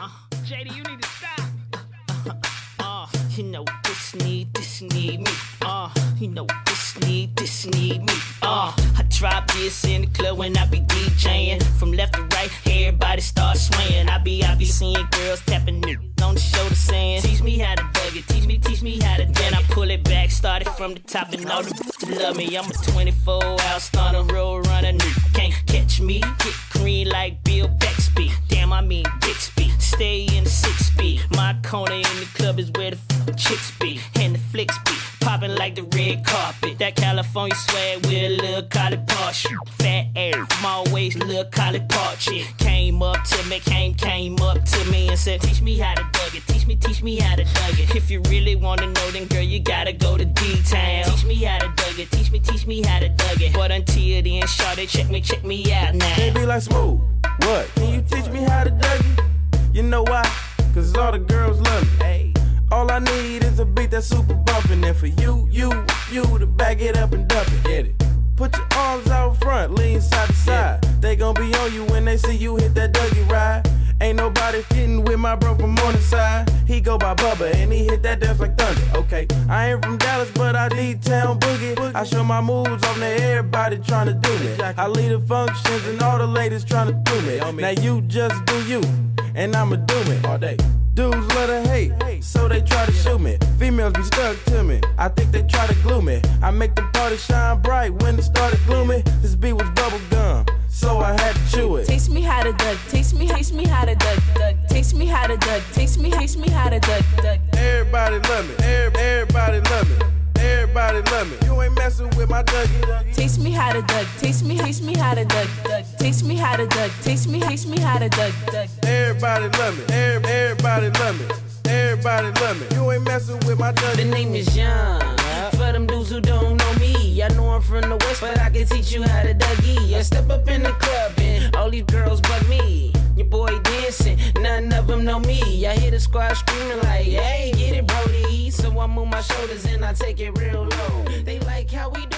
Uh, JD, you need to stop. Uh, you know this need, this need me. Uh, you know this need, this need me. Uh, I drop this in the club when I be DJing. From left to right, everybody start swaying. I be, I be seeing girls tapping it on the shoulder saying, Teach me how to bug it, teach me, teach me how to. Then I pull it back, started from the top, and all the love me. I'm a 24 hour starter, road runner. Stay in the six speed. My corner in the club is where the f- chicks be, and the flicks be. Popping like the red carpet. That California swag with a little college parch. Fat air, small waist, little college parch. chick. Came up to me, came, came up to me and said, Teach me how to Dougie. Teach me, teach me how to Dougie. If you really wanna know, then girl, you gotta go to D-Town. Teach me how to Dougie. Teach me, teach me how to Dougie. But until then, shawty, check me, check me out now. They be like smooth. What? Can you know why? Cause all the girls love me. All I need is a beat that's super bumpin'. And for you, you, you to back it up and dump it. Get it. Put your arms out front, lean side to side. They gon' be on you when they see you hit that Dougie ride. Ain't nobody fitting with my bro from Morningside. He go by Bubba and he hit that dance like thunder. Okay, I ain't from Dallas, but I D-town boogie. I show my moves on there, everybody tryna do me. I lead the functions and all the ladies tryna do me. Now you just do you, and I'ma do it all day. Dudes love to hate, so they try to shoot me. Females be stuck to me, I think they try to glue me. I make the party shine bright when it started gloomy. This beat was bubble gum, so I had to chew it. Taste me how to duck. Taste me, taste me how to duck. duck. Taste me how to duck. Taste me, taste me how to duck. duck. Everybody love me, everybody love me, everybody love me. You ain't messing with my Dougie. Taste me how to duck. Taste me, taste me how to duck. duck. Taste me how to duck. Taste me, taste me how to duck. duck. Everybody love me, Every- everybody love me, everybody love me. You ain't messing with my The Dougie. name is Young. For them dudes who don't know me, I know I'm from the west, but I can teach you how to Dougie. I step up in the club and all these girls bug me. Your boy dancing, none of them know me. I hear the squad screaming like, hey, Move my shoulders and I take it real low. They like how we do